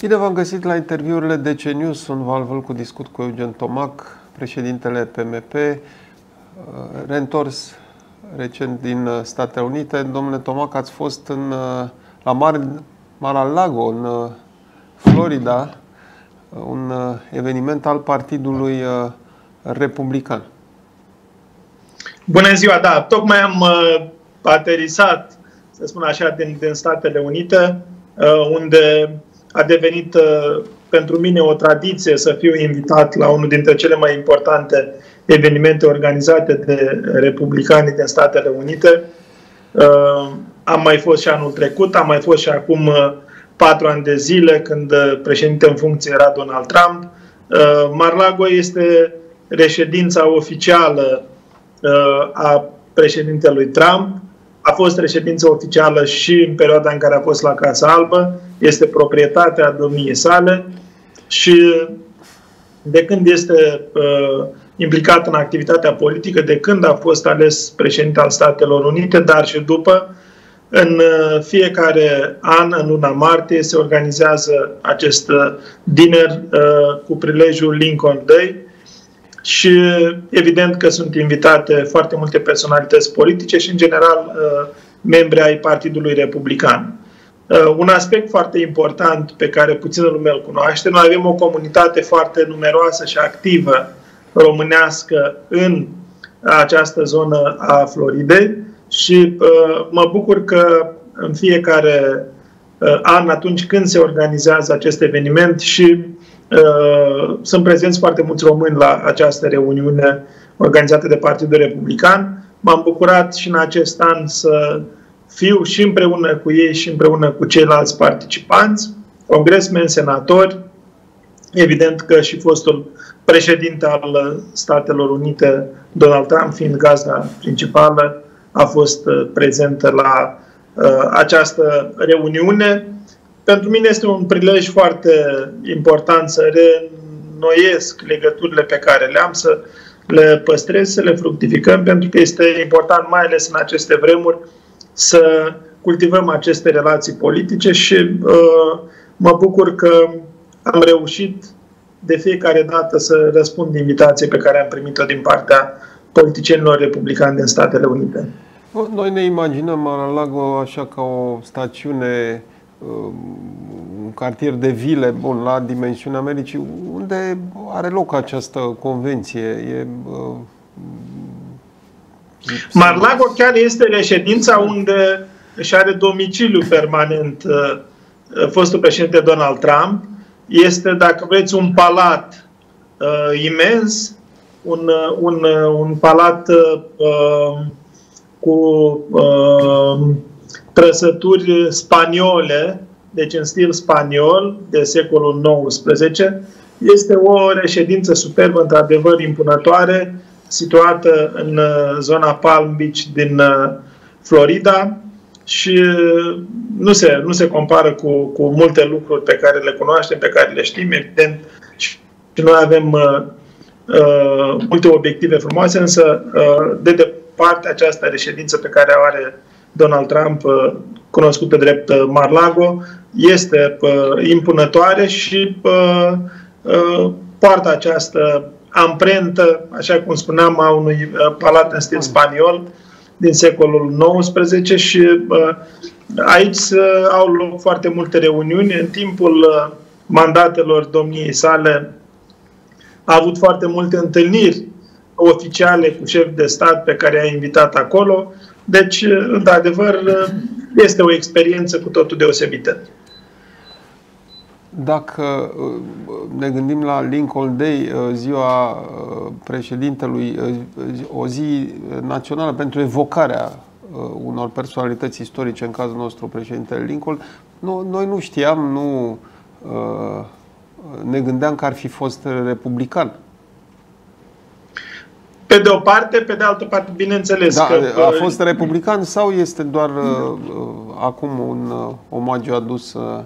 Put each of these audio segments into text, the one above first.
Bine v-am găsit la interviurile DC News. Sunt Val cu discut cu Eugen Tomac, președintele PMP, reîntors recent din Statele Unite. Domnule Tomac, ați fost în, la Mar, Mar-a-Lago, în Florida, un eveniment al Partidului Republican. Bună ziua, da, tocmai am aterisat, să spun așa, din, din Statele Unite, unde a devenit uh, pentru mine o tradiție să fiu invitat la unul dintre cele mai importante evenimente organizate de republicanii din Statele Unite. Uh, am mai fost și anul trecut, am mai fost și acum uh, patru ani de zile când președinte în funcție era Donald Trump. Marlago este reședința oficială a președintelui Trump a fost reședință oficială și în perioada în care a fost la Casa Albă, este proprietatea domniei sale și de când este uh, implicat în activitatea politică, de când a fost ales președinte al Statelor Unite, dar și după, în uh, fiecare an, în luna martie, se organizează acest uh, dinner uh, cu prilejul Lincoln Day, și evident că sunt invitate foarte multe personalități politice și, în general, uh, membri ai Partidului Republican. Uh, un aspect foarte important pe care puțină lume îl cunoaște, noi avem o comunitate foarte numeroasă și activă românească în această zonă a Floridei și uh, mă bucur că în fiecare an, atunci când se organizează acest eveniment și Uh, sunt prezenți foarte mulți români la această reuniune organizată de Partidul Republican. M-am bucurat și în acest an să fiu și împreună cu ei și împreună cu ceilalți participanți, congresmeni, senatori, evident că și fostul președinte al Statelor Unite, Donald Trump, fiind gazda principală, a fost uh, prezentă la uh, această reuniune pentru mine este un prilej foarte important să reînnoiesc legăturile pe care le am, să le păstrez, să le fructificăm, pentru că este important, mai ales în aceste vremuri, să cultivăm aceste relații politice și uh, mă bucur că am reușit de fiecare dată să răspund invitației pe care am primit-o din partea politicienilor republicani din Statele Unite. Noi ne imaginăm Mar-a-Lago așa ca o stațiune un cartier de vile, bun, la dimensiunea Americii, unde are loc această convenție? E, uh, Marlago chiar este reședința unde își are domiciliu permanent uh, fostul președinte Donald Trump. Este, dacă vreți, un palat uh, imens, un, uh, un, uh, un palat uh, cu uh, trăsături spaniole, deci în stil spaniol, de secolul XIX. Este o reședință superbă, într-adevăr impunătoare, situată în uh, zona Palm Beach din uh, Florida și uh, nu se, nu se compară cu, cu multe lucruri pe care le cunoaștem, pe care le știm, evident, și noi avem uh, uh, multe obiective frumoase, însă uh, de departe această reședință pe care o are Donald Trump, uh, cunoscut pe drept uh, Marlago, este uh, impunătoare și poartă această amprentă, așa cum spuneam, a unui palat în stil spaniol din secolul XIX și aici au loc foarte multe reuniuni. În timpul mandatelor domniei sale a avut foarte multe întâlniri oficiale cu șefi de stat pe care a invitat acolo deci, într-adevăr, este o experiență cu totul deosebită. Dacă uh, ne gândim la Lincoln Day, uh, ziua uh, președintelui, o zi națională pentru evocarea unor personalități istorice, în cazul nostru președintele Lincoln, noi nu știam, nu ne gândeam că ar fi fost republican pe de o parte, pe de altă parte, bineînțeles da, că... A fost republican sau este doar uh, acum un uh, omagiu adus uh,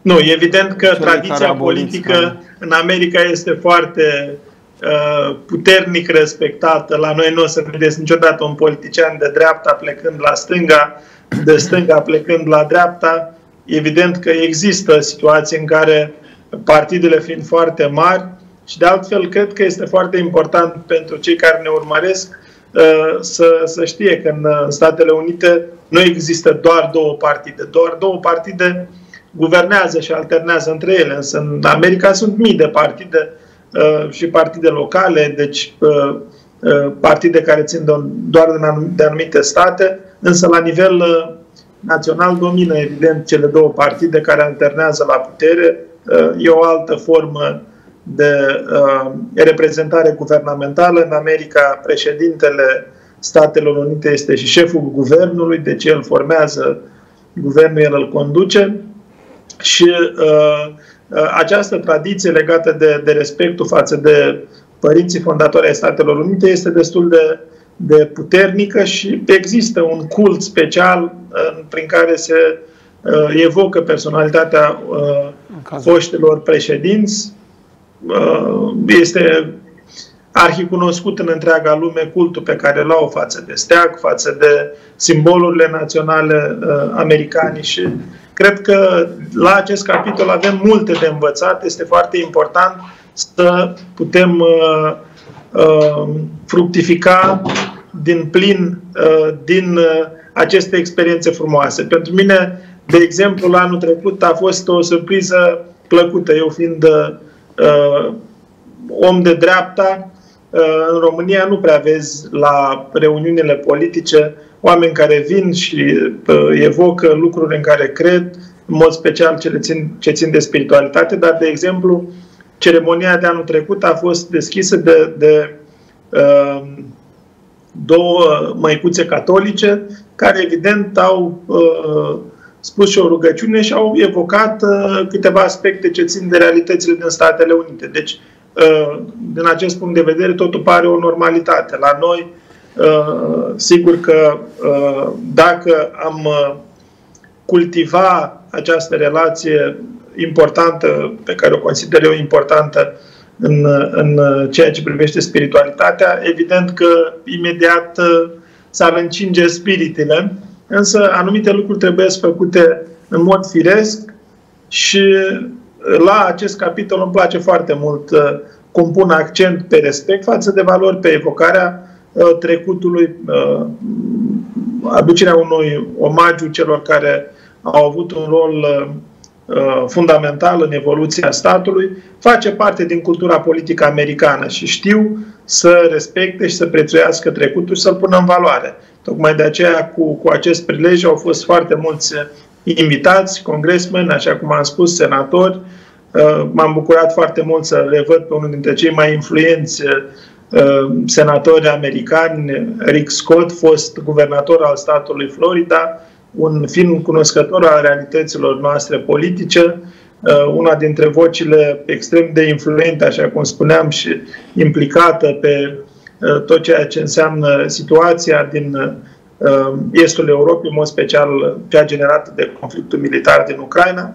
Nu, evident că tradiția politică care... în America este foarte uh, puternic respectată. La noi nu o să vedeți niciodată un politician de dreapta plecând la stânga, de stânga plecând la dreapta. evident că există situații în care partidele fiind foarte mari și de altfel cred că este foarte important pentru cei care ne urmăresc uh, să, să știe că în Statele Unite nu există doar două partide. Doar două partide guvernează și alternează între ele, însă în America sunt mii de partide uh, și partide locale, deci uh, partide care țin doar de anumite state, însă la nivel național domină evident cele două partide care alternează la putere. E o altă formă de uh, reprezentare guvernamentală. În America, președintele Statelor Unite este și șeful guvernului, deci el formează guvernul, el îl conduce. Și uh, uh, această tradiție legată de, de respectul față de părinții fondatori ai Statelor Unite este destul de, de puternică și există un cult special uh, prin care se uh, evocă personalitatea uh, foștilor președinți Uh, este arhicunoscut în întreaga lume cultul pe care l-au față de steag, față de simbolurile naționale uh, americane și cred că la acest capitol avem multe de învățat. Este foarte important să putem uh, uh, fructifica din plin uh, din uh, aceste experiențe frumoase. Pentru mine, de exemplu, anul trecut a fost o surpriză plăcută. Eu fiind uh, uh, om de dreapta, uh, în România nu prea vezi la reuniunile politice oameni care vin și uh, evocă lucruri în care cred, în mod special ce, țin, ce țin de spiritualitate, dar, de exemplu, ceremonia de anul trecut a fost deschisă de, de uh, două măicuțe catolice care, evident, au uh, spus și o rugăciune și au evocat uh, câteva aspecte ce țin de realitățile din Statele Unite. Deci, uh, din acest punct de vedere, totul pare o normalitate. La noi, uh, sigur că uh, dacă am uh, cultiva această relație importantă, pe care o consider eu importantă în, în ceea ce privește spiritualitatea, evident că imediat uh, s-ar încinge spiritele însă anumite lucruri trebuie să făcute în mod firesc și la acest capitol îmi place foarte mult uh, cum pun accent pe respect față de valori, pe evocarea uh, trecutului, uh, aducerea unui omagiu celor care au avut un rol fundamental în evoluția statului, face parte din cultura politică americană și știu să respecte și să prețuiască trecutul și să-l pună în valoare. Tocmai de aceea, cu, cu acest prilej, au fost foarte mulți invitați, congresmeni, așa cum am spus, senatori. Uh, m-am bucurat foarte mult să le văd pe unul dintre cei mai influenți uh, senatori americani, Rick Scott, fost guvernator al statului Florida, un film cunoscător al realităților noastre politice, uh, una dintre vocile extrem de influente, așa cum spuneam, și implicată pe Uh, tot ceea ce înseamnă situația din uh, estul Europei, în mod special cea generată de conflictul militar din Ucraina.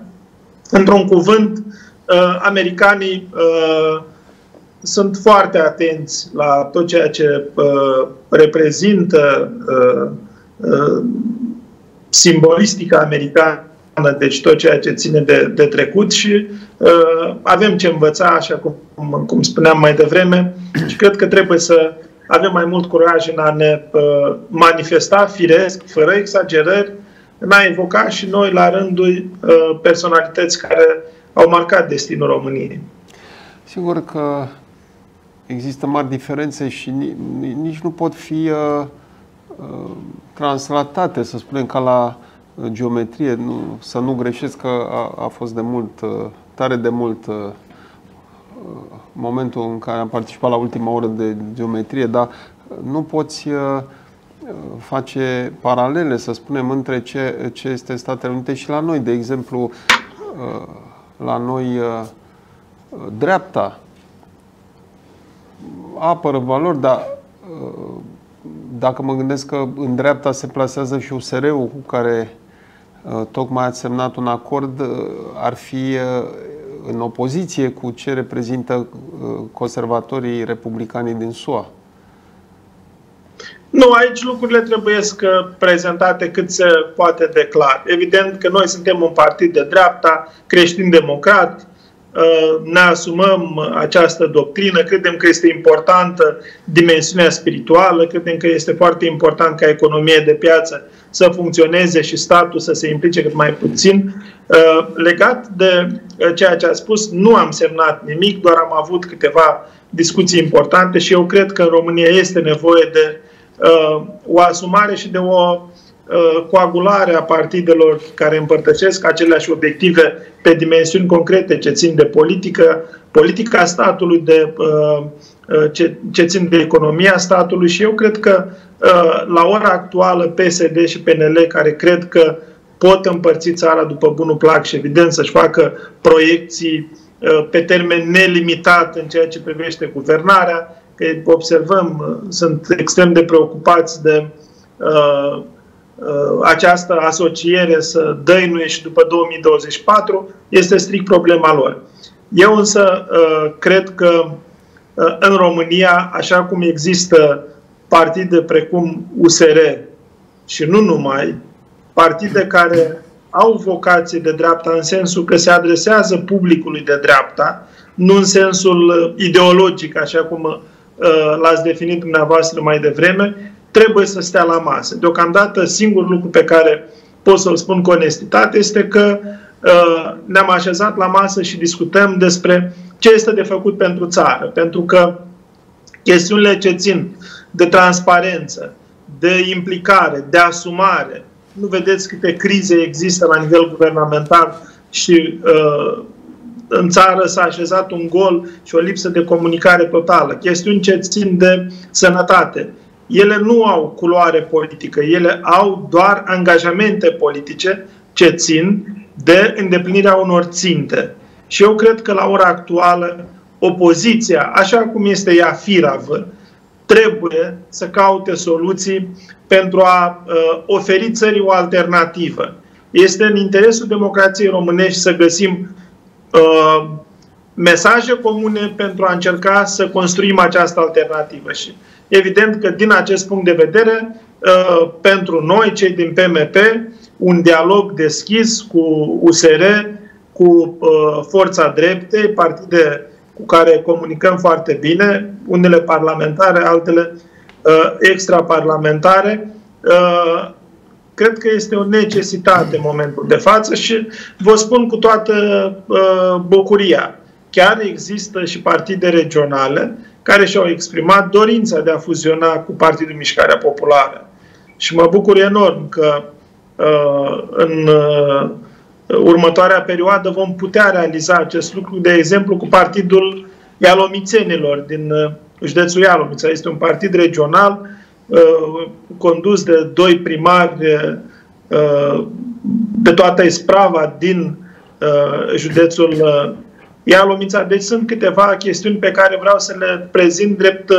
Într-un cuvânt, uh, americanii sunt foarte atenți la tot ceea ce reprezintă simbolistica americană, deci tot ceea ce ține de, de trecut și uh, avem ce învăța, așa cum, cum spuneam mai devreme, și cred că trebuie să avem mai mult curaj în a ne uh, manifesta firesc, fără exagerări, în a evoca și noi, la rândul, uh, personalități care au marcat destinul României. Sigur că există mari diferențe și nici nu pot fi uh, uh, translatate, să spunem, ca la geometrie, nu, să nu greșesc că a, a fost de mult, uh, tare de mult uh, momentul în care am participat la ultima oră de geometrie, dar nu poți uh, face paralele, să spunem, între ce, ce este Statele Unite și la noi. De exemplu, la noi dreapta apără valori, dar dacă mă gândesc că în dreapta se plasează și USR-ul cu care Uh, tocmai ați semnat un acord, uh, ar fi uh, în opoziție cu ce reprezintă conservatorii republicanii din SUA. Nu, aici lucrurile trebuie să prezentate cât se poate de clar. Evident că noi suntem un partid de dreapta, creștin-democrat, uh, ne asumăm această doctrină, credem că este importantă dimensiunea spirituală, credem că este foarte important ca economie de piață să funcționeze și statul să se implice cât mai puțin. Uh, legat de uh, ceea ce a spus, nu am semnat nimic, doar am avut câteva discuții importante și eu cred că în România este nevoie de uh, o asumare și de o coagulare a partidelor care împărtășesc aceleași obiective pe dimensiuni concrete ce țin de politică, politica statului, de ce, ce țin de economia statului. Și eu cred că Uh, la ora actuală PSD și PNL care cred că pot împărți țara după bunul plac și evident să-și facă proiecții uh, pe termen nelimitat în ceea ce privește guvernarea, că observăm, uh, sunt extrem de preocupați de uh, uh, această asociere să dăinuie și după 2024, este strict problema lor. Eu însă uh, cred că uh, în România, așa cum există partide precum USR și nu numai, partide care au vocație de dreapta în sensul că se adresează publicului de dreapta, nu în sensul uh, ideologic, așa cum uh, l-ați definit dumneavoastră mai devreme, trebuie să stea la masă. Deocamdată, singurul lucru pe care pot să-l spun cu onestitate este că uh, ne-am așezat la masă și discutăm despre ce este de făcut pentru țară. Pentru că chestiunile ce țin de transparență, de implicare, de asumare. Nu vedeți câte crize există la nivel guvernamental și uh, în țară s-a așezat un gol și o lipsă de comunicare totală. Chestiuni ce țin de sănătate. Ele nu au culoare politică, ele au doar angajamente politice ce țin de îndeplinirea unor ținte. Și eu cred că la ora actuală opoziția, așa cum este ea firavă, trebuie să caute soluții pentru a uh, oferi țării o alternativă. Este în interesul democrației românești să găsim uh, mesaje comune pentru a încerca să construim această alternativă. Și evident că din acest punct de vedere, uh, pentru noi, cei din PMP, un dialog deschis cu USR, cu uh, Forța Drepte, partide cu care comunicăm foarte bine, unele parlamentare, altele uh, extraparlamentare. Uh, cred că este o necesitate în momentul de față și vă spun cu toată uh, bucuria. Chiar există și partide regionale care și-au exprimat dorința de a fuziona cu Partidul Mișcarea Populară. Și mă bucur enorm că uh, în uh, următoarea perioadă vom putea realiza acest lucru, de exemplu, cu Partidul Ialomițenilor din uh, județul Ialomița. Este un partid regional uh, condus de doi primari uh, de toată isprava din județul Ialomița. Deci sunt câteva chestiuni pe care vreau să le prezint drept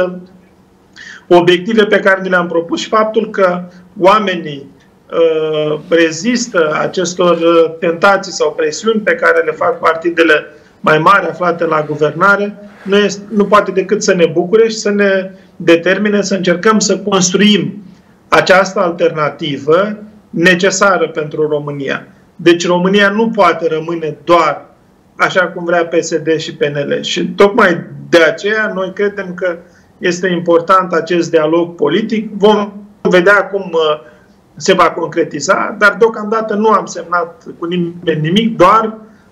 obiective pe care ni le-am propus și faptul că oamenii Uh, rezistă acestor uh, tentații sau presiuni pe care le fac partidele mai mari aflate la guvernare, nu, este, nu poate decât să ne bucure și să ne determine să încercăm să construim această alternativă necesară pentru România. Deci România nu poate rămâne doar așa cum vrea PSD și PNL. Și tocmai de aceea noi credem că este important acest dialog politic. Vom vedea cum uh, se va concretiza, dar deocamdată nu am semnat cu nimeni nimic, doar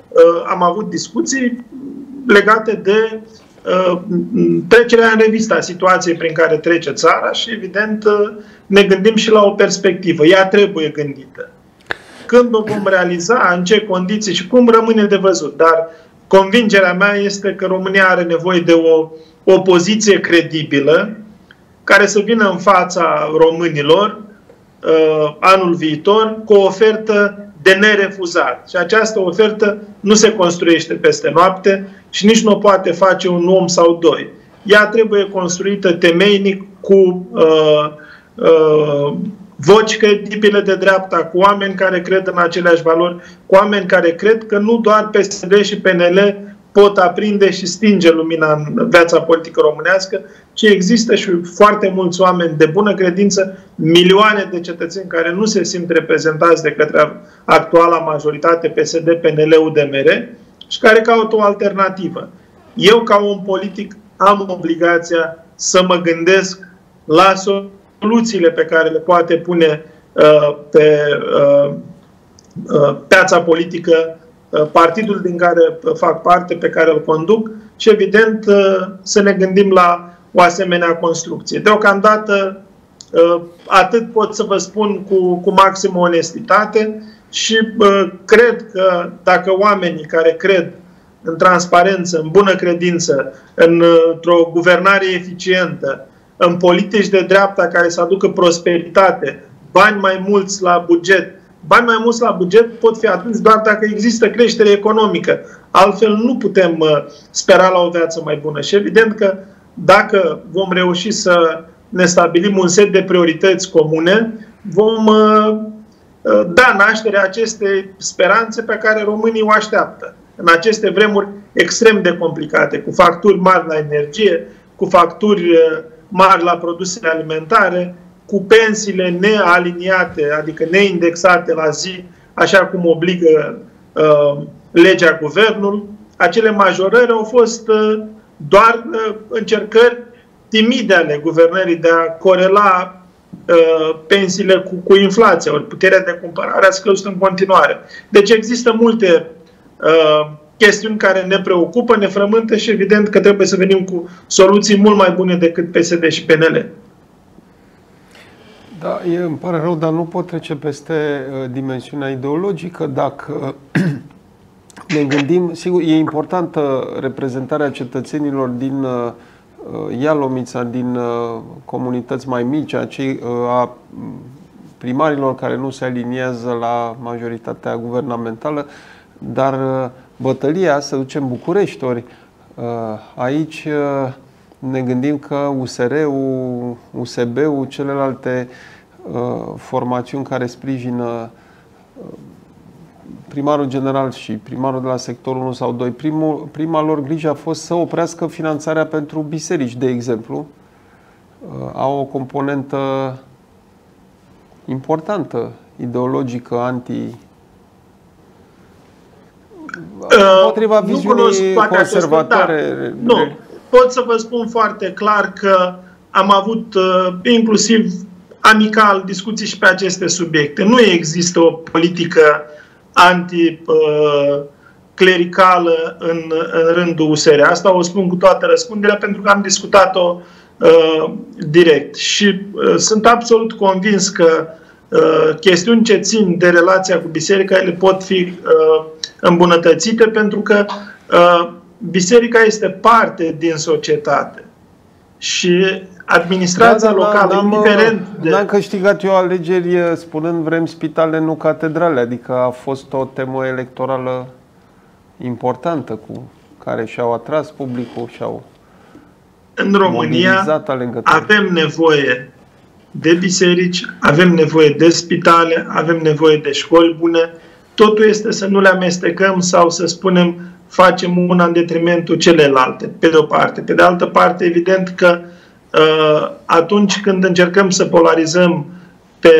uh, am avut discuții legate de uh, trecerea în revista situației prin care trece țara și, evident, uh, ne gândim și la o perspectivă. Ea trebuie gândită. Când o vom realiza, în ce condiții și cum rămâne de văzut. Dar convingerea mea este că România are nevoie de o opoziție credibilă care să vină în fața românilor uh, anul viitor cu o ofertă de nerefuzat. Și această ofertă nu se construiește peste noapte și nici nu o poate face un om sau doi. Ea trebuie construită temeinic cu uh, uh, voci credibile de dreapta, cu oameni care cred în aceleași valori, cu oameni care cred că nu doar PSD și PNL pot aprinde și stinge lumina în viața politică românească, ci există și foarte mulți oameni de bună credință, milioane de cetățeni care nu se simt reprezentați de către actuala majoritate PSD, PNL, UDMR și care caută o alternativă. Eu, ca un politic, am obligația să mă gândesc la soluțiile pe care le poate pune uh, pe uh, uh, piața politică Uh, partidul din care uh, fac parte, pe care îl conduc și, evident, uh, să ne gândim la o asemenea construcție. Deocamdată, atât pot să vă spun cu, cu maximă onestitate și cred că dacă oamenii care cred în transparență, în bună credință, într-o guvernare eficientă, în politici de dreapta care să aducă prosperitate, bani mai mulți la buget, Bani mai mulți la buget pot fi atunci doar dacă există creștere economică. Altfel nu putem uh, spera la o viață mai bună. Și evident că dacă vom reuși să ne stabilim un set de priorități comune, vom uh, uh, da naștere aceste speranțe pe care românii o așteaptă. În aceste vremuri extrem de complicate, cu facturi mari la energie, cu facturi mari la produsele alimentare, cu pensiile nealiniate, adică neindexate la zi, așa cum obligă uh, legea guvernul, acele majorări au fost uh, doar uh, încercări timide ale guvernării de a corela uh, pensiile cu, cu inflația, ori puterea de cumpărare a scăzut în continuare. Deci există multe uh, chestiuni care ne preocupă, ne frământă și evident că trebuie să venim cu soluții mult mai bune decât PSD și PNL. Da, e, îmi pare rău, dar nu pot trece peste uh, dimensiunea ideologică dacă ne gândim, sigur, e importantă reprezentarea cetățenilor din uh, uh, Ialomița, din uh, comunități mai mici, a, cei, uh, a primarilor care nu se aliniază la majoritatea guvernamentală, dar uh, bătălia se duce în București, ori uh, aici uh, ne gândim că USR-ul, USB-ul, celelalte uh, formațiuni care sprijină uh, primarul general și primarul de la sectorul 1 sau 2, primul, prima lor grijă a fost să oprească finanțarea pentru biserici, de exemplu. Uh, au o componentă importantă, ideologică, anti împotriva uh, viziunii conservatoare. Da. Nu, pot să vă spun foarte clar că am avut uh, inclusiv amical discuții și pe aceste subiecte. Nu există o politică anticlericală în, în rândul USR. Asta o spun cu toată răspunderea pentru că am discutat-o uh, direct. Și uh, sunt absolut convins că uh, chestiuni ce țin de relația cu biserica ele pot fi uh, îmbunătățite pentru că uh, biserica este parte din societate. Și administrația da, da, locală, n-am, indiferent de... N-am câștigat eu alegeri eh, spunând vrem spitale, nu catedrale, adică a fost o temă electorală importantă cu care și-au atras publicul și-au În România avem nevoie de biserici, avem nevoie de spitale, avem nevoie de școli bune. Totul este să nu le amestecăm sau să spunem facem una în detrimentul celelalte, pe de o parte. Pe de altă parte, evident că uh, atunci când încercăm să polarizăm pe,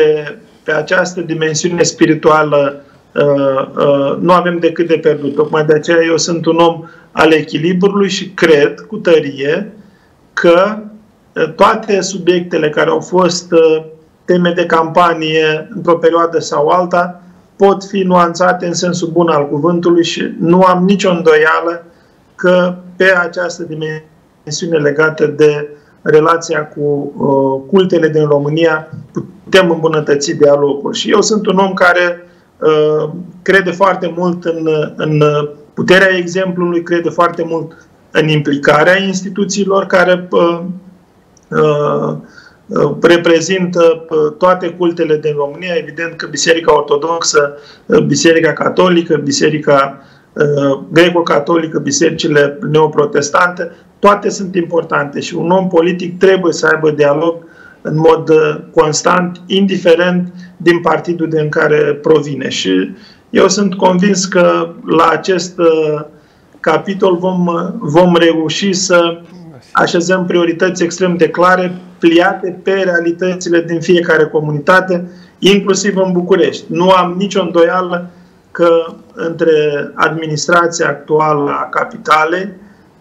pe această dimensiune spirituală, uh, uh, nu avem decât de pierdut. Tocmai de aceea eu sunt un om al echilibrului și cred cu tărie că toate subiectele care au fost teme de campanie într-o perioadă sau alta, pot fi nuanțate în sensul bun al cuvântului și nu am nicio îndoială că pe această dimensiune legată de relația cu uh, cultele din România putem îmbunătăți dialogul. Și eu sunt un om care uh, crede foarte mult în, în puterea exemplului, crede foarte mult în implicarea instituțiilor care uh, uh, Uh, reprezintă uh, toate cultele din România, evident că Biserica Ortodoxă, uh, Biserica Catolică, Biserica greco-catolică, bisericile neoprotestante, toate sunt importante și un om politic trebuie să aibă dialog în mod constant, indiferent din partidul din care provine. Și eu sunt convins că la acest capitol vom, vom reuși să așezăm priorități extrem de clare, pliate pe realitățile din fiecare comunitate, inclusiv în București. Nu am nicio îndoială că între administrația actuală a capitalei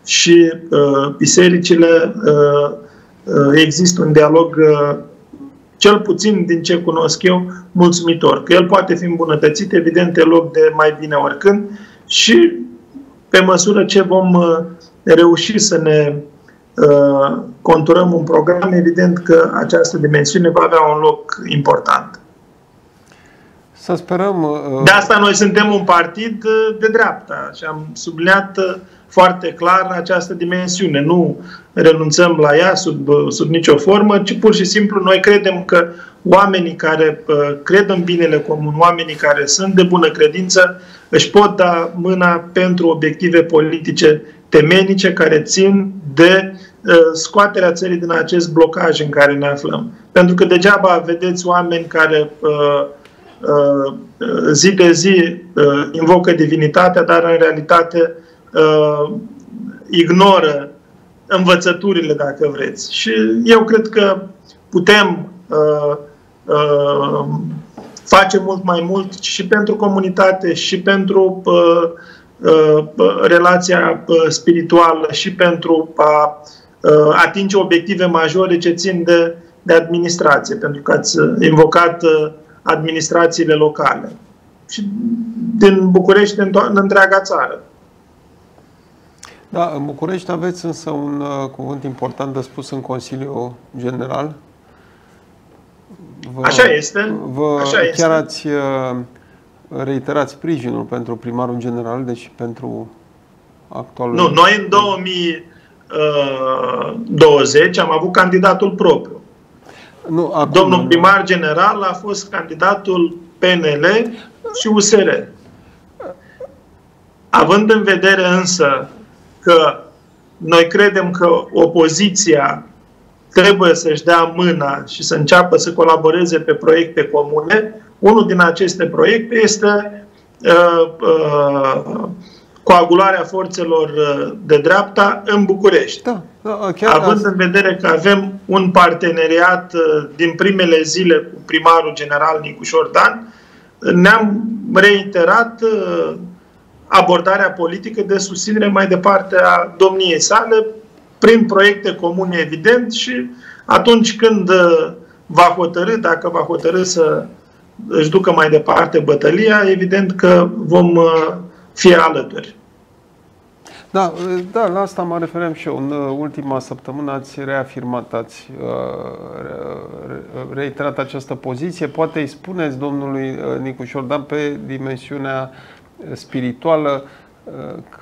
și uh, bisericile uh, uh, există un dialog uh, cel puțin din ce cunosc eu, mulțumitor. Că el poate fi îmbunătățit, evident, e loc de mai bine oricând și pe măsură ce vom uh, reuși să ne uh, conturăm un program, evident că această dimensiune va avea un loc important. Să sperăm. Uh... De asta noi suntem un partid uh, de dreapta și am subliniat uh, foarte clar această dimensiune. Nu renunțăm la ea sub, sub nicio formă, ci pur și simplu noi credem că oamenii care uh, cred în binele comun, oamenii care sunt de bună credință, își pot da mâna pentru obiective politice temenice care țin de uh, scoaterea țării din acest blocaj în care ne aflăm. Pentru că degeaba vedeți oameni care uh, uh, zi de zi uh, invocă divinitatea, dar în realitate uh, ignoră învățăturile, dacă vreți. Și eu cred că putem uh, uh, face mult mai mult și pentru comunitate, și pentru uh, uh, relația uh, spirituală, și pentru a uh, atinge obiective majore ce țin de, de administrație, pentru că ați invocat uh, administrațiile locale. Și din București, în, to- în întreaga țară. Da, în București aveți însă un uh, cuvânt important de spus în Consiliul General. Vă, Așa este. Vă Așa chiar este. ați uh, reiterat sprijinul pentru primarul general, deci pentru actualul... Nu, noi în 2020 uh, am avut candidatul propriu. Nu, acum, Domnul primar general a fost candidatul PNL și USR. Având în vedere însă că noi credem că opoziția trebuie să-și dea mâna și să înceapă să colaboreze pe proiecte comune. Unul din aceste proiecte este uh, uh, coagularea forțelor uh, de dreapta în București. Da, da, chiar Având asta. în vedere că avem un parteneriat uh, din primele zile cu primarul general Nicușor Dan, ne-am reiterat uh, abordarea politică de susținere mai departe a domniei sale prin proiecte comune, evident, și atunci când uh, va hotărâ, dacă va hotărâ să își ducă mai departe bătălia, evident că vom uh, fi alături. Da, da, la asta mă referem și eu. În uh, ultima săptămână ați reafirmat, ați uh, reiterat această poziție. Poate îi spuneți domnului uh, Nicu Șordan pe dimensiunea spirituală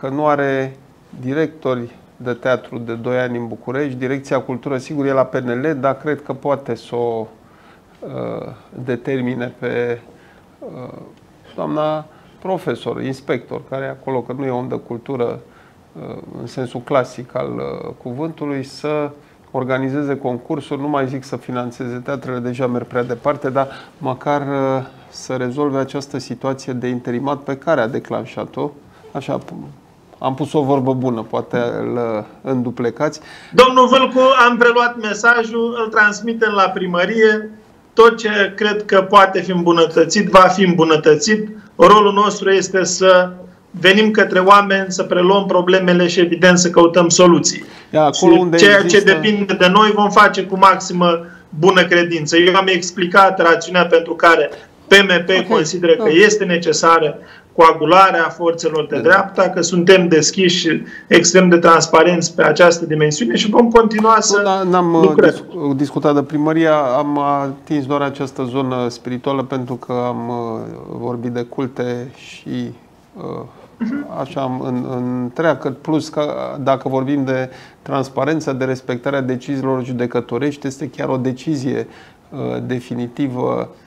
că nu are directori de teatru de 2 ani în București. Direcția Cultură, sigur, e la PNL, dar cred că poate să o uh, determine pe uh, doamna profesor, inspector, care e acolo, că nu e om de cultură uh, în sensul clasic al uh, cuvântului, să organizeze concursuri, nu mai zic să financeze teatrele, deja merg prea departe, dar măcar uh, să rezolve această situație de interimat pe care a declanșat-o. Așa, am pus o vorbă bună, poate îl înduplecați. Domnul Vâlcu, am preluat mesajul, îl transmitem la primărie. Tot ce cred că poate fi îmbunătățit, va fi îmbunătățit. Rolul nostru este să venim către oameni, să preluăm problemele și, evident, să căutăm soluții. Ia, acolo și unde ceea există... ce depinde de noi vom face cu maximă bună credință. Eu am explicat rațiunea pentru care PMP okay. consideră că Okay. este necesară coagularea forțelor de dreapta, că suntem deschiși și extrem de transparenți pe această dimensiune și vom continua să Nu, da, N-am uh, lucrăm. dis- discutat de primăria, am atins doar această zonă spirituală pentru că am uh, vorbit de culte și uh, așa am în, întreagă, plus că dacă vorbim de transparență, de respectarea deciziilor judecătorești, este chiar o decizie uh, definitivă uh,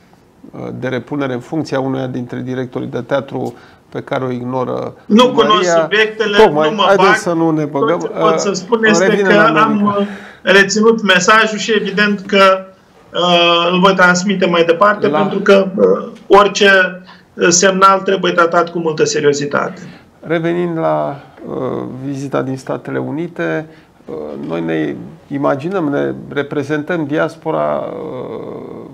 de repunere în funcția unuia dintre directorii de teatru pe care o ignoră Nu primăria. cunosc subiectele, Tocmai, nu mă haideți bag. să nu ne băgăm. Tot ce pot să Uh, spun este revine că la noi, am Nica. uh, reținut mesajul și evident că uh, îl voi transmite mai departe, La- pentru că uh, orice semnal trebuie tratat cu multă seriozitate. Revenind la uh, vizita din Statele Unite, uh, noi ne imaginăm, ne reprezentăm diaspora uh,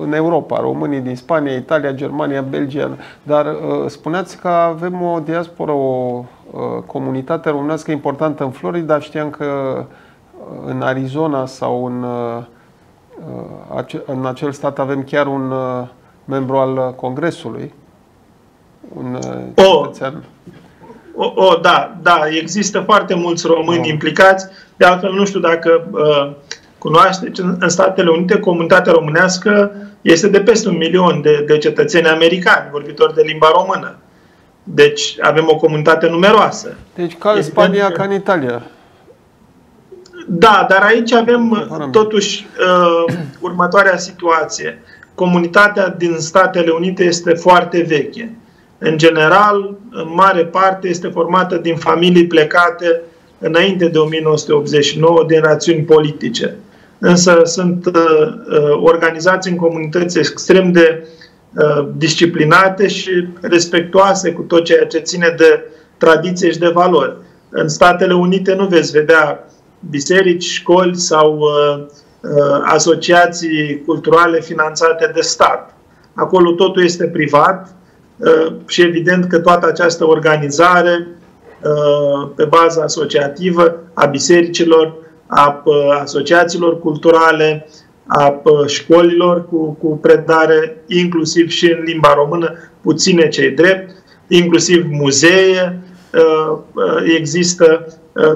în Europa, românii din Spania, Italia, Germania, Belgia, dar uh, spuneați că avem o diasporă, o uh, comunitate românească importantă în Florida, știam că uh, în Arizona sau în, în acel stat avem chiar un membru al Congresului, un cetățean. O, o, da, da, există foarte mulți români oh. implicați. De altfel, nu știu dacă uh, cunoașteți, în, în Statele Unite, comunitatea românească este de peste un milion de, de cetățeni americani, vorbitori de limba română. Deci avem o comunitate numeroasă. Deci ca în Spania, ca în Italia. Da, dar aici avem totuși uh, următoarea situație. Comunitatea din Statele Unite este foarte veche. În general, în mare parte, este formată din familii plecate înainte de 1989 din rațiuni politice însă sunt uh, uh, organizați în comunități extrem de uh, disciplinate și respectuoase cu tot ceea ce ține de tradiție și de valori. În Statele Unite nu veți vedea biserici, școli sau uh, uh, asociații culturale finanțate de stat. Acolo totul este privat uh, și evident că toată această organizare uh, pe bază asociativă a bisericilor a asociațiilor culturale, a școlilor cu, cu predare, inclusiv și în limba română, puține cei drept, inclusiv muzee, există,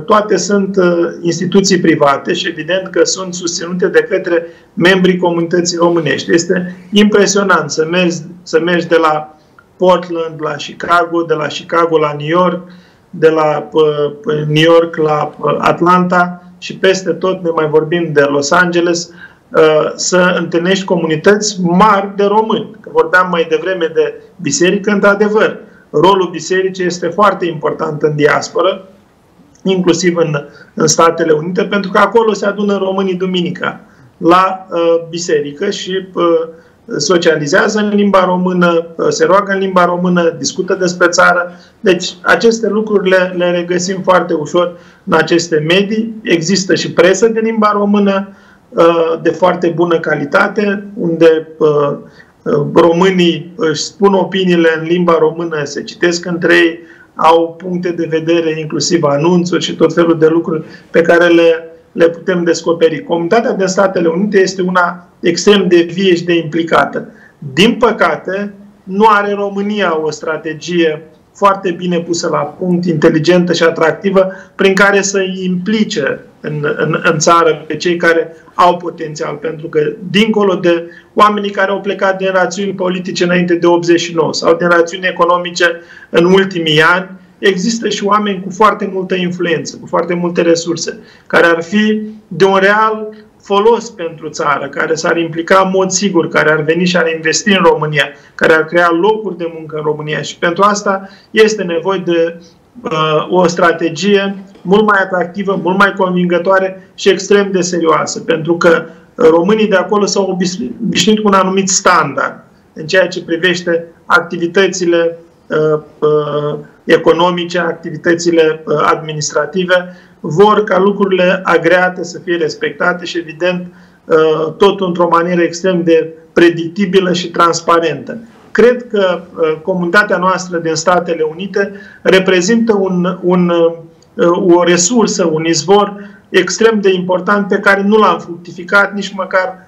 toate sunt instituții private și evident că sunt susținute de către membrii comunității românești. Este impresionant să mergi, să mergi de la Portland la Chicago, de la Chicago la New York, de la New York la Atlanta, și peste tot ne mai vorbim de Los Angeles, uh, să întâlnești comunități mari de români. Că vorbeam mai devreme de biserică, într-adevăr, rolul bisericii este foarte important în diasporă, inclusiv în, în Statele Unite, pentru că acolo se adună românii duminica la uh, biserică și uh, socializează în limba română, se roagă în limba română, discută despre țară. Deci aceste lucruri le, le regăsim foarte ușor în aceste medii. Există și presă de limba română uh, de foarte bună calitate, unde uh, uh, românii își spun opiniile în limba română, se citesc între ei, au puncte de vedere, inclusiv anunțuri și tot felul de lucruri pe care le le putem descoperi. Comunitatea din Statele Unite este una extrem de vie și de implicată. Din păcate, nu are România o strategie foarte bine pusă la punct, inteligentă și atractivă, prin care să îi implice în, în, în țară pe cei care au potențial. Pentru că, dincolo de oamenii care au plecat din rațiuni politice înainte de 89 sau din rațiuni economice în ultimii ani, există și oameni cu foarte multă influență, cu foarte multe resurse, care ar fi de un real folos pentru țară, care s-ar implica în mod sigur, care ar veni și ar investi în România, care ar crea locuri de muncă în România. Și pentru asta este nevoie de uh, o strategie mult mai atractivă, mult mai convingătoare și extrem de serioasă, pentru că românii de acolo s-au obișnuit cu un anumit standard în ceea ce privește activitățile uh, uh, economice, activitățile uh, administrative, vor ca lucrurile agreate să fie respectate și, evident, uh, tot într-o manieră extrem de predictibilă și transparentă. Cred că uh, comunitatea noastră din Statele Unite reprezintă un, un, o resursă, un izvor extrem de important pe care nu l-am fructificat nici măcar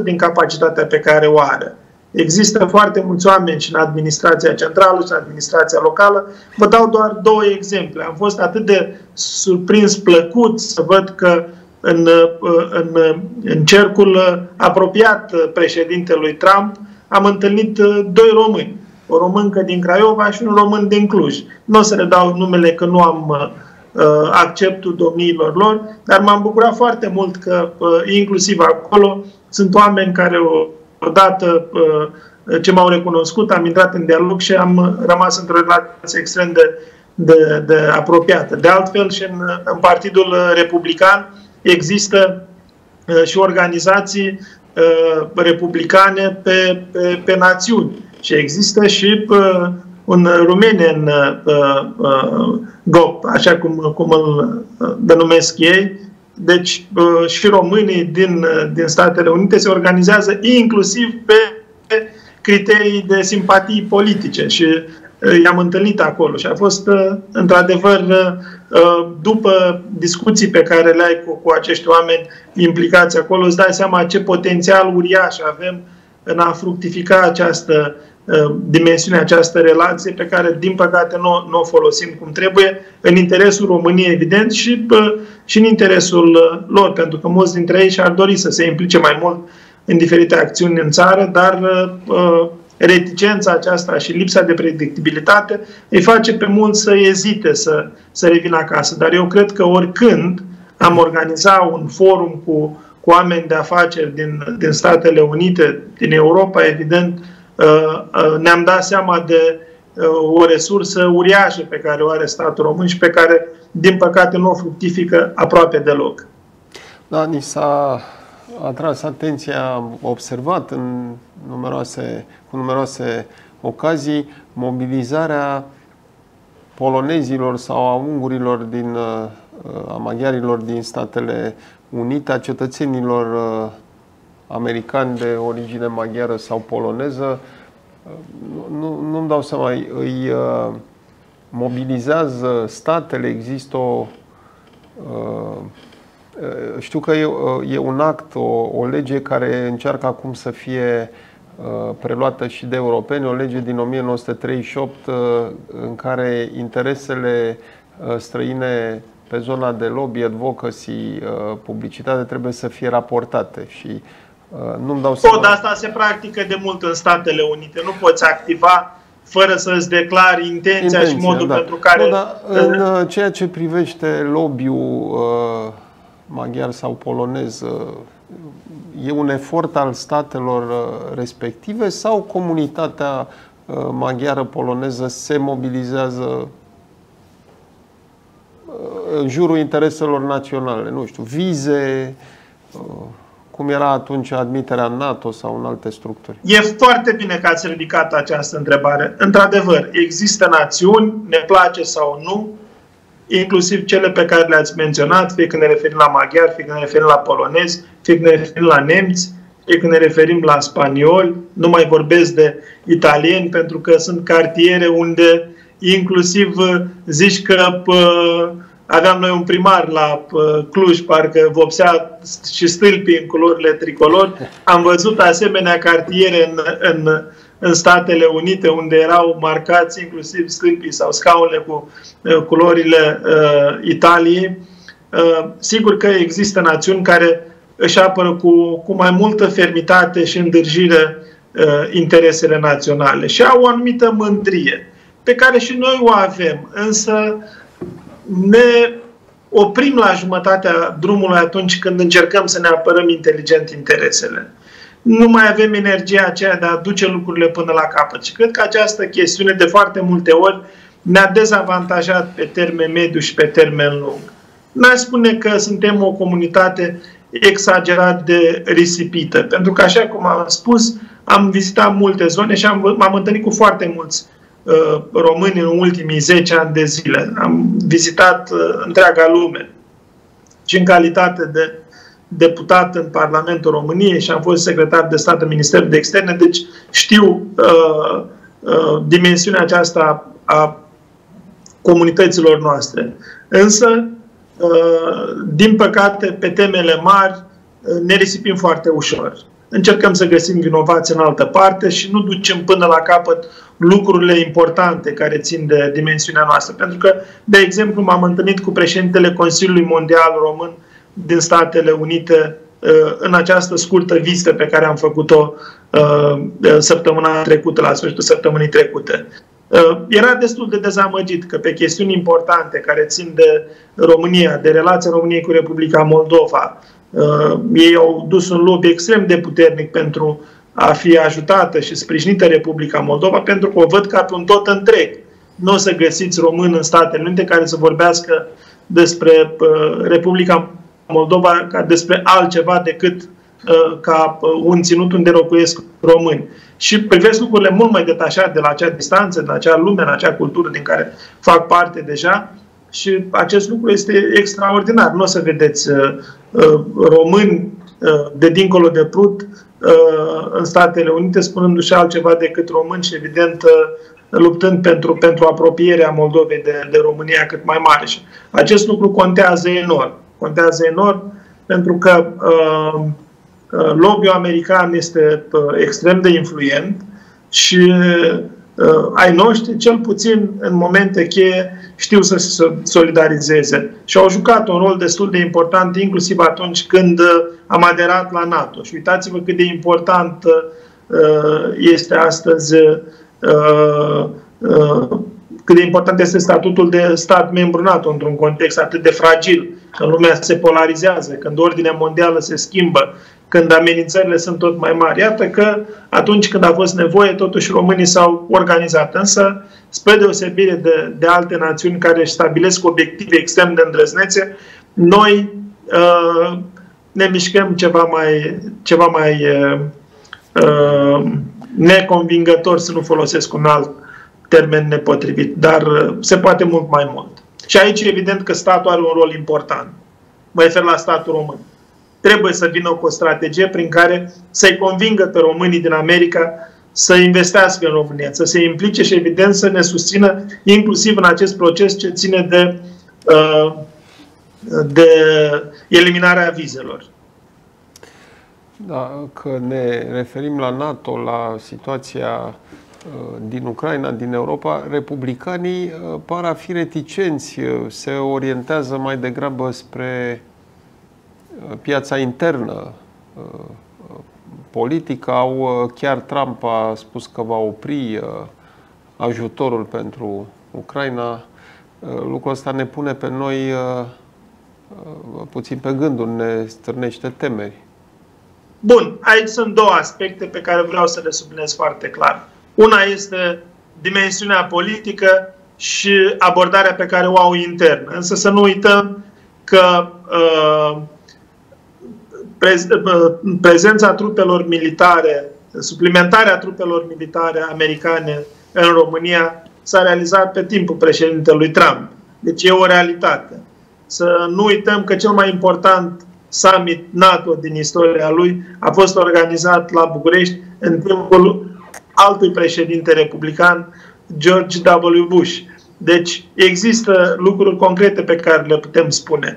5% din capacitatea pe care o are. Există foarte mulți oameni și în administrația centrală și în administrația locală. Vă dau doar două exemple. Am fost atât de surprins, plăcut să văd că în, în, în cercul apropiat președintelui Trump am întâlnit doi români. O româncă din Craiova și un român din Cluj. Nu o să le dau numele că nu am uh, acceptul domniilor lor, dar m-am bucurat foarte mult că uh, inclusiv acolo sunt oameni care o odată uh, ce m-au recunoscut, am intrat în dialog și am rămas într-o relație extrem de, de, de apropiată. De altfel, și în, în Partidul Republican există uh, și organizații uh, republicane pe, pe, pe națiuni și există și un Romanian uh, uh, GOP, așa cum, cum îl denumesc ei. Deci și românii din, din Statele Unite se organizează inclusiv pe criterii de simpatii politice și i-am întâlnit acolo și a fost într-adevăr după discuții pe care le ai cu, cu acești oameni implicați acolo, îți dai seama ce potențial uriaș avem în a fructifica această uh, dimensiune, această relație pe care, din păcate, nu, nu o folosim cum trebuie, în interesul României, evident, și, uh, și în interesul uh, lor, pentru că mulți dintre ei și-ar dori să se implice mai mult în diferite acțiuni în țară, dar reticența aceasta și lipsa de predictibilitate îi face pe mulți să ezite să, să revină acasă. Dar eu cred că oricând am organiza un forum cu cu oameni de afaceri din, din Statele Unite, din Europa, evident, uh, uh, ne-am dat seama de uh, o resursă uriașă pe care o are statul român și pe care, din păcate, nu o fructifică aproape deloc. Da, ni s-a atras atenția, am observat în numeroase, cu numeroase ocazii mobilizarea polonezilor sau a ungurilor din, a maghiarilor din Statele unită a cetățenilor uh, americani de origine maghiară sau poloneză, uh, nu, nu-mi dau seama, îi uh, mobilizează statele, există o. Știu că e, e un act, o, o lege care încearcă acum să fie preluată și de europeni, o lege din 1938 în care interesele străine pe zona de lobby, advocacy, uh, publicitate trebuie să fie raportate și uh, nu-mi dau seama... Tot asta se practică de mult în Statele Unite. Nu poți activa fără să-ți declari intenția, intenția și modul da. pentru care... Nu, dar în uh, ceea ce privește lobby-ul uh, maghiar sau polonez, uh, e un efort al statelor uh, respective sau comunitatea uh, maghiară poloneză se mobilizează în jurul intereselor naționale, nu știu, vize, uh, cum era atunci admiterea în NATO sau în alte structuri? E foarte bine că ați ridicat această întrebare. Într-adevăr, există națiuni, ne place sau nu, inclusiv cele pe care le-ați menționat, fie când ne referim la maghiari, fie când ne referim la polonezi, fie când ne referim la nemți, fie când ne referim la spanioli, nu mai vorbesc de italieni, pentru că sunt cartiere unde inclusiv uh, zici că uh, aveam noi un primar la uh, Cluj, parcă vopsea și stâlpii în culorile tricolor. Am văzut asemenea cartiere în, în, în Statele Unite, unde erau marcați inclusiv stâlpii sau scaunele cu culorile uh, Italiei. Uh, sigur că există națiuni care își apără cu, cu mai multă fermitate și îndârjire uh, interesele naționale și au o anumită mândrie pe care și noi o avem, însă ne oprim la jumătatea drumului atunci când încercăm să ne apărăm inteligent interesele. Nu mai avem energia aceea de a duce lucrurile până la capăt. Și cred că această chestiune de foarte multe ori ne-a dezavantajat pe termen mediu și pe termen lung. N-aș spune că suntem o comunitate exagerat de risipită, pentru că, așa cum am spus, am vizitat multe zone și am, m-am întâlnit cu foarte mulți Uh, români în ultimii 10 ani de zile. Am vizitat uh, întreaga lume și în calitate de deputat în Parlamentul României și am fost secretar de stat în Ministerul de Externe, deci știu uh, uh, dimensiunea aceasta a comunităților noastre. Însă, uh, din păcate, pe temele mari uh, ne risipim foarte ușor încercăm să găsim vinovați în altă parte și nu ducem până la capăt lucrurile importante care țin de dimensiunea noastră. Pentru că, de exemplu, m-am întâlnit cu președintele Consiliului Mondial Român din Statele Unite uh, în această scurtă vizită pe care am făcut-o uh, săptămâna trecută, la sfârșitul săptămânii trecute. Uh, era destul de dezamăgit că pe chestiuni importante care țin de România, de relația României cu Republica Moldova, Uh, ei au dus un lobby extrem de puternic pentru a fi ajutată și sprijinită Republica Moldova, pentru că o văd ca pe un tot întreg. Nu o să găsiți român în Statele Unite care să vorbească despre uh, Republica Moldova ca despre altceva decât ca un ținut unde locuiesc români. Și privesc lucrurile mult mai detașat de la acea distanță, de la acea lume, de la acea cultură din care fac parte deja și acest lucru este extraordinar. Nu o să vedeți uh, uh, români uh, de dincolo de Prut uh, în Statele Unite spunându-și altceva decât români și evident uh, luptând pentru, pentru apropierea Moldovei de, de România cât mai mare. Și acest lucru contează enorm. Contează enorm pentru că uh, uh lobby-ul american este uh, extrem de influent și uh, ai noștri, cel puțin în momente cheie, știu să se solidarizeze. Și au jucat un rol destul de important, inclusiv atunci când uh, am aderat la NATO. Și uitați-vă cât de important uh, este astăzi uh, cât de important este statutul de stat membru NATO într-un context atât de fragil, când lumea se polarizează, când ordinea mondială se schimbă, când amenințările sunt tot mai mari. Iată că atunci când a fost nevoie, totuși românii s-au organizat. Însă, spre deosebire de, de alte națiuni care își stabilesc obiective extrem de îndrăznețe, noi uh, ne mișcăm ceva mai, ceva mai uh, uh, neconvingător, să nu folosesc un alt termen nepotrivit, dar uh, se poate mult mai mult. Și aici, evident că statul are un rol important. Mă refer la statul român trebuie să vină cu o strategie prin care să-i convingă pe românii din America să investească în România, să se implice și evident să ne susțină inclusiv în acest proces ce ține de, uh, de eliminarea vizelor. Da, că ne referim la NATO, la situația uh, din Ucraina, din Europa, republicanii uh, par a fi reticenți, se orientează mai degrabă spre piața internă uh, politică. Au, uh, chiar Trump a spus că va opri uh, ajutorul pentru Ucraina. Lucrul ăsta ne pune pe noi puțin pe gânduri, ne stârnește temeri. Bun, aici sunt două aspecte pe care vreau să le subliniez foarte clar. Una este dimensiunea politică și abordarea pe care o au intern. Însă să nu uităm că uh, prezența trupelor militare, suplimentarea trupelor militare americane în România s-a realizat pe timpul președintelui Trump. Deci e o realitate. Să nu uităm că cel mai important summit NATO din istoria lui a fost organizat la București în timpul altui președinte republican, George W. Bush. Deci există lucruri concrete pe care le putem spune.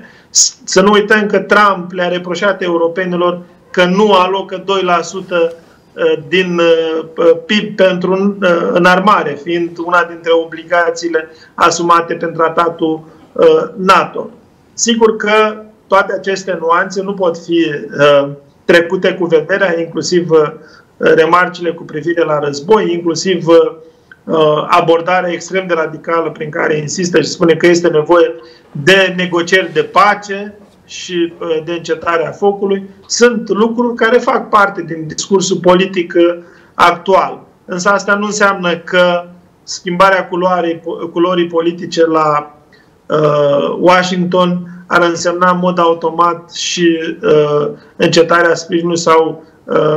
Să nu uităm că Trump le-a reproșat europenilor că nu alocă 2% uh, din uh, PIB pentru uh, înarmare, fiind una dintre obligațiile asumate pentru tratatul NATO. Sigur că toate aceste nuanțe nu pot fi trecute cu vederea, inclusiv remarcile cu privire la război, inclusiv Uh, abordare extrem de radicală prin care insistă și spune că este nevoie de negocieri de pace și uh, de încetarea focului, sunt lucruri care fac parte din discursul politic uh, actual. Însă asta nu înseamnă că schimbarea culorii, culorii politice la uh, Washington ar însemna în mod automat și uh, încetarea sprijinului sau uh,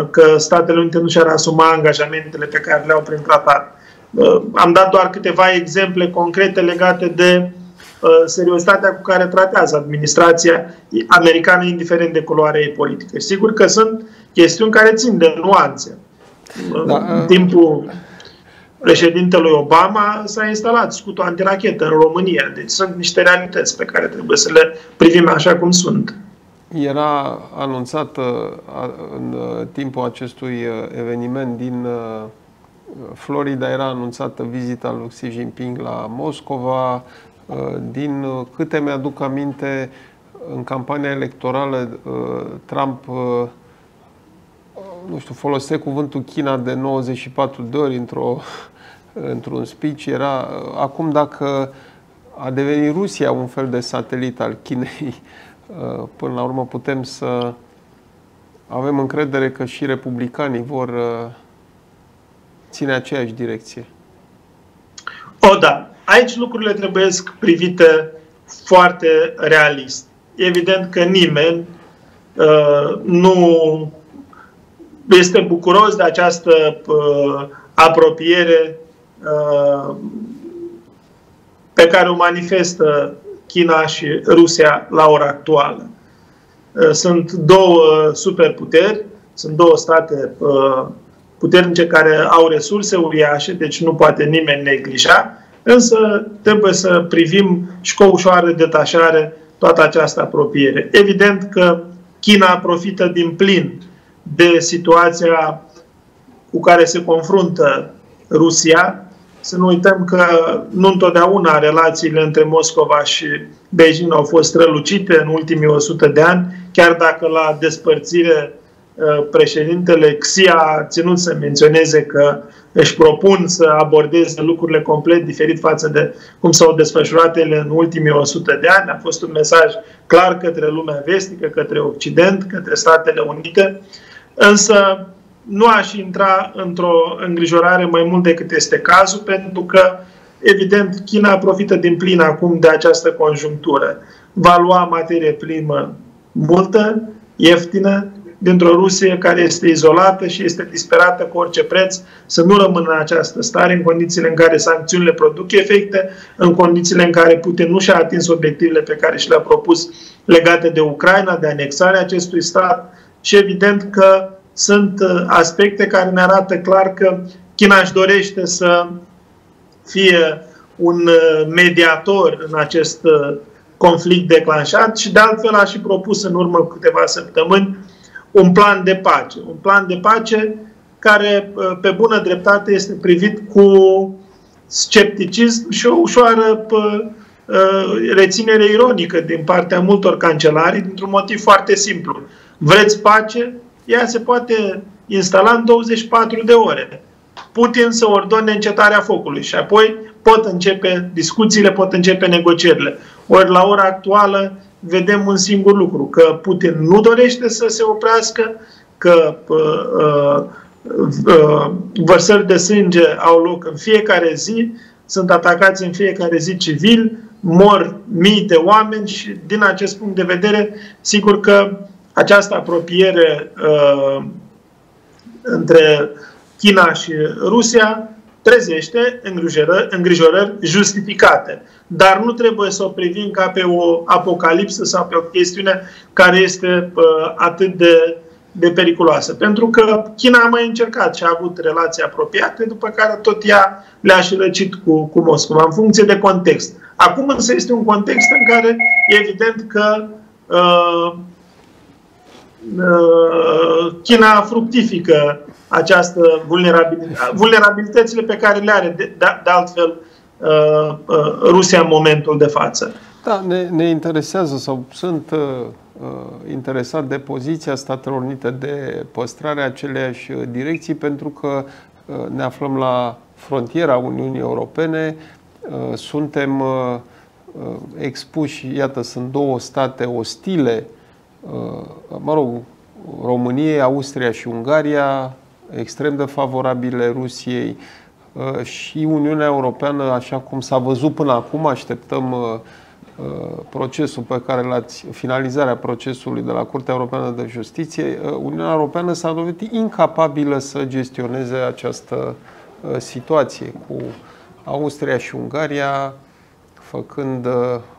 că Statele Unite nu și-ar asuma angajamentele pe care le-au prin tratat. Uh, am dat doar câteva exemple concrete legate de uh, seriozitatea cu care tratează administrația americană, indiferent de culoarea ei politică. Sigur că sunt chestiuni care țin de nuanțe. Da, în uh, timpul președintelui Obama s-a instalat scutul antirachetă în România. Deci sunt niște realități pe care trebuie să le privim așa cum sunt. Era anunțat în timpul acestui eveniment din Florida era anunțată vizita lui Xi Jinping la Moscova. Uh, din uh, câte mi-aduc aminte, în campania electorală, uh, Trump nu știu, folosea cuvântul China de 94 de ori într-o, într-un speech. Era, acum dacă a devenit Rusia un fel de satelit al Chinei, până la urmă putem să avem încredere că și republicanii vor ține aceeași direcție. O, da. Aici lucrurile trebuie privite foarte realist. Evident că nimeni nu este bucuros de această apropiere pe care o manifestă China și Rusia la ora actuală. Sunt două superputeri, sunt două state puternice care au resurse uriașe, deci nu poate nimeni neglija, însă trebuie să privim și cu o ușoară detașare toată această apropiere. Evident că China profită din plin de situația cu care se confruntă Rusia. Să nu uităm că nu întotdeauna relațiile între Moscova și Beijing au fost strălucite în ultimii 100 de ani, chiar dacă la despărțire Uh, președintele Xi a ținut să menționeze că își propun să abordeze lucrurile complet diferit față de cum s-au desfășurat ele în ultimii 100 de ani. A fost un mesaj clar către lumea vestică, către Occident, către Statele Unite, însă nu aș intra într-o îngrijorare mai mult decât este cazul, pentru că, evident, China profită din plin acum de această conjunctură. Va lua materie primă multă, ieftină, dintr-o Rusie care este izolată și este disperată cu orice preț să nu rămână în această stare, în condițiile în care sancțiunile produc efecte, în condițiile în care Putin nu și-a atins obiectivele pe care și le-a propus legate de Ucraina, de anexarea acestui stat și evident că sunt uh, aspecte care ne arată clar că China își dorește să fie un uh, mediator în acest uh, conflict declanșat și de altfel a și propus în urmă câteva săptămâni un plan de pace. Un plan de pace care, uh, pe bună dreptate, este privit cu scepticism și o ușoară uh, reținere ironică din partea multor cancelarii, dintr-un motiv foarte simplu. Vreți pace? Ea se poate instala în 24 de ore. Putin să ordone încetarea focului și apoi pot începe discuțiile, pot începe negocierile. Ori la ora actuală vedem un singur lucru, că Putin nu dorește să se oprească, că uh, uh, vărsări de sânge au loc în fiecare zi, sunt atacați în fiecare zi civil, mor mii de oameni și din acest punct de vedere, sigur că această apropiere uh, între China și Rusia trezește îngrijorări, îngrijorări justificate. Dar nu trebuie să o privim ca pe o apocalipsă sau pe o chestiune care este uh, atât de, de periculoasă. Pentru că China a mai încercat și a avut relații apropiate, după care tot ea le-a și răcit cu, cu Moscova, în funcție de context. Acum însă este un context în care e evident că uh, uh, China fructifică această vulnerabilitate, vulnerabilitățile pe care le are de, de, de altfel uh, uh, Rusia în momentul de față. Da, ne, ne interesează sau sunt uh, uh, interesat de poziția Statelor Unite de păstrarea aceleiași direcții pentru că uh, ne aflăm la frontiera Uniunii Europene, uh, suntem uh, expuși, iată, sunt două state ostile, uh, mă rog, România, Austria și Ungaria, extrem de favorabile Rusiei uh, și Uniunea Europeană, așa cum s-a văzut până acum, așteptăm uh, uh, procesul pe care l-ați, finalizarea procesului de la Curtea Europeană de Justiție, Uniunea Europeană s-a dovedit incapabilă să gestioneze această situație cu Austria și Ungaria făcând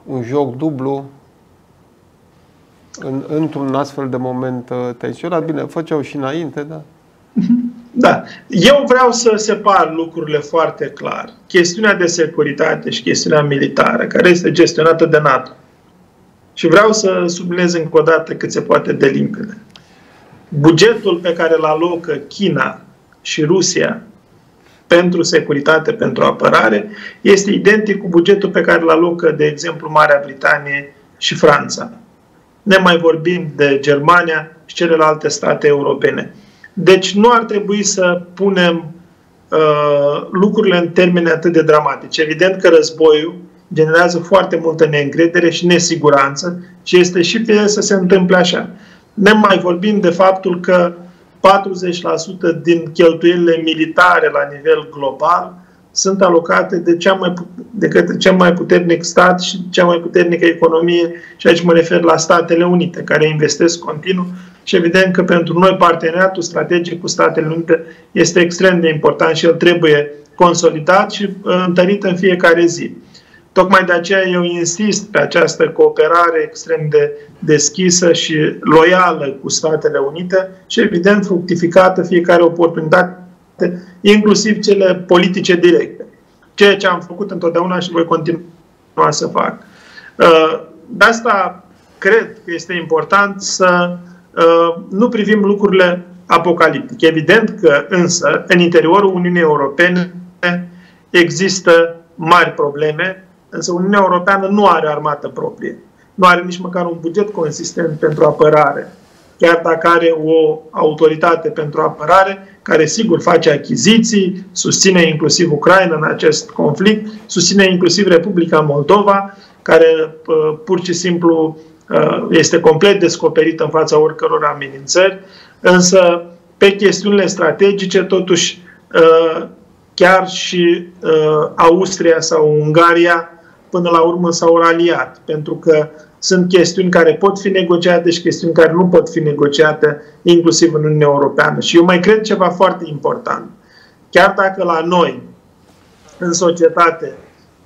un joc dublu în, într-un astfel de moment tensionat. Bine, făceau și înainte, da? Da. Eu vreau să separ lucrurile foarte clar. Chestiunea de securitate și chestiunea militară, care este gestionată de NATO. Și vreau să subliniez încă o dată cât se poate de limpede. Bugetul pe care îl alocă China și Rusia pentru securitate, pentru apărare, este identic cu bugetul pe care îl alocă, de exemplu, Marea Britanie și Franța. Ne mai vorbim de Germania și celelalte state europene. Deci nu ar trebui să punem uh, lucrurile în termeni atât de dramatici. Evident că războiul generează foarte multă neîncredere și nesiguranță și este și bine să se întâmple așa. Ne mai vorbim de faptul că 40% din cheltuielile militare la nivel global sunt alocate de, cea mai, de către cel mai puternic stat și cea mai puternică economie, și aici mă refer la Statele Unite, care investesc continuu și evident că pentru noi parteneriatul strategic cu Statele Unite este extrem de important și el trebuie consolidat și uh, întărit în fiecare zi. Tocmai de aceea eu insist pe această cooperare extrem de deschisă și loială cu Statele Unite și, evident, fructificată fiecare oportunitate, inclusiv cele politice directe. Ceea ce am făcut întotdeauna și voi continua să fac. Uh, de asta cred că este important să uh, nu privim lucrurile apocaliptic. Evident că, însă, în interiorul Uniunii Europene există mari probleme Însă Uniunea Europeană nu are armată proprie. Nu are nici măcar un buget consistent pentru apărare. Chiar dacă are o autoritate pentru apărare, care sigur face achiziții, susține inclusiv Ucraina în acest conflict, susține inclusiv Republica Moldova, care uh, pur și simplu uh, este complet descoperită în fața oricăror amenințări, însă pe chestiunile strategice, totuși, uh, chiar și Austria sau Ungaria până la urmă s-au raliat, pentru că sunt chestiuni care pot fi negociate și chestiuni care nu pot fi negociate, inclusiv în Uniunea Europeană. Și eu mai cred ceva foarte important. Chiar dacă la noi, în societate,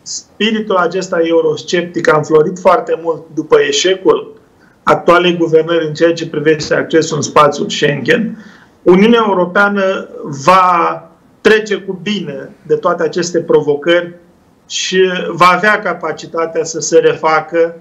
spiritul acesta eurosceptic a înflorit foarte mult după eșecul actualei guvernări în ceea ce privește accesul în spațiul Schengen, Uniunea Europeană va trece cu bine de toate aceste provocări și va avea capacitatea să se refacă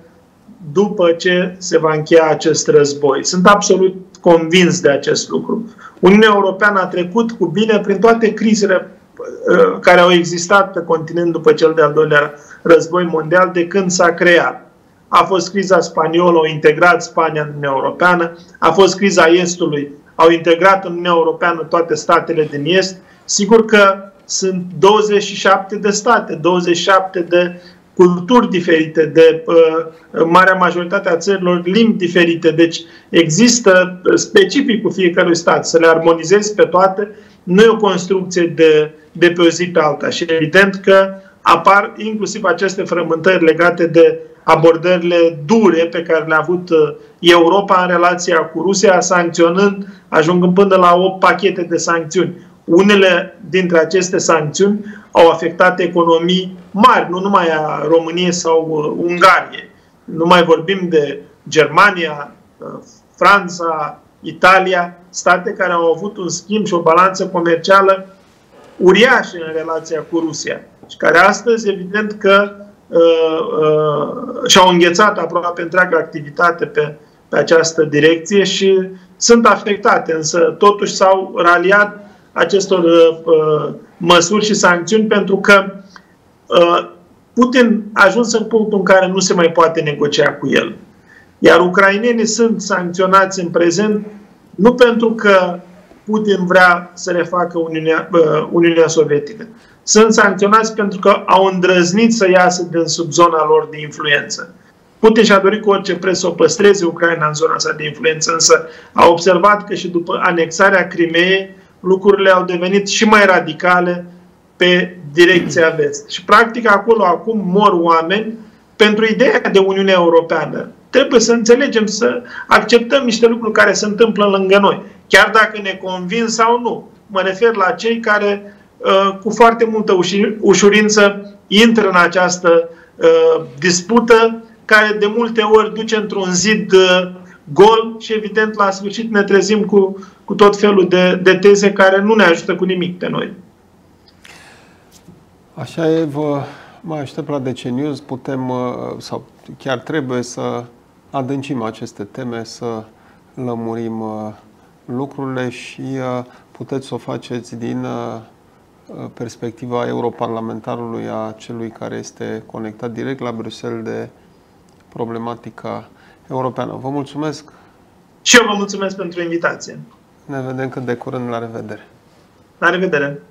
după ce se va încheia acest război. Sunt absolut convins de acest lucru. Uniunea Europeană a trecut cu bine prin toate crizele uh, care au existat pe continent după cel de-al doilea război mondial de când s-a creat. A fost criza spaniolă, au integrat Spania în Uniunea Europeană, a fost criza Estului, au integrat în Uniunea Europeană toate statele din Est. Sigur că sunt 27 de state, 27 de culturi diferite, de uh, marea majoritate a țărilor limbi diferite. Deci există specificul fiecărui stat. Să le armonizezi pe toate nu e o construcție de, de pe o zi pe alta. Și evident că apar inclusiv aceste frământări legate de abordările dure pe care le-a avut uh, Europa în relația cu Rusia, sancționând, ajungând până la 8 pachete de sancțiuni. Unele dintre aceste sancțiuni au afectat economii mari, nu numai a României sau uh, Ungariei. Nu mai vorbim de Germania, uh, Franța, Italia, state care au avut un schimb și o balanță comercială uriașă în relația cu Rusia și care astăzi, evident că uh, uh, și-au înghețat aproape întreaga activitate pe, pe această direcție și sunt afectate, însă totuși s-au raliat acestor uh, uh, măsuri și sancțiuni pentru că uh, Putin a ajuns în punctul în care nu se mai poate negocia cu el. Iar ucrainenii sunt sancționați în prezent nu pentru că Putin vrea să refacă Uniunea, uh, Uniunea Sovietică. Sunt sancționați pentru că au îndrăznit să iasă din sub zona lor de influență. Putin și-a dorit cu orice preț să o păstreze Ucraina în zona sa de influență, însă a observat că și după anexarea Crimeei, lucrurile au devenit și mai radicale pe direcția vest. Și practic acolo acum mor oameni pentru ideea de Uniune Europeană. Trebuie să înțelegem, să acceptăm niște lucruri care se întâmplă lângă noi, chiar dacă ne convin sau nu. Mă refer la cei care uh, cu foarte multă ușurință intră în această uh, dispută care de multe ori duce într-un zid uh, gol și evident la sfârșit ne trezim cu, cu tot felul de, de teze care nu ne ajută cu nimic pe noi. Așa e, vă mai aștept la DC News, putem uh, sau chiar trebuie să adâncim aceste teme, să lămurim uh, lucrurile și uh, puteți să o faceți din perspectiva europarlamentarului a celui care este conectat direct la Bruxelles de problematica Europeană. Vă mulțumesc! Și eu vă mulțumesc pentru invitație! Ne vedem cât de curând. La revedere! La revedere!